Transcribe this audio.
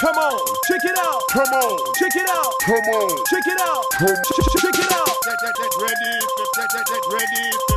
Come on, check it out. Come on, Check it out. come on, Check it out. come Check it out. Get, get, get ready, get, get, get ready,